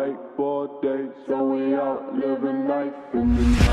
wakeboard days, so we out living life in the night.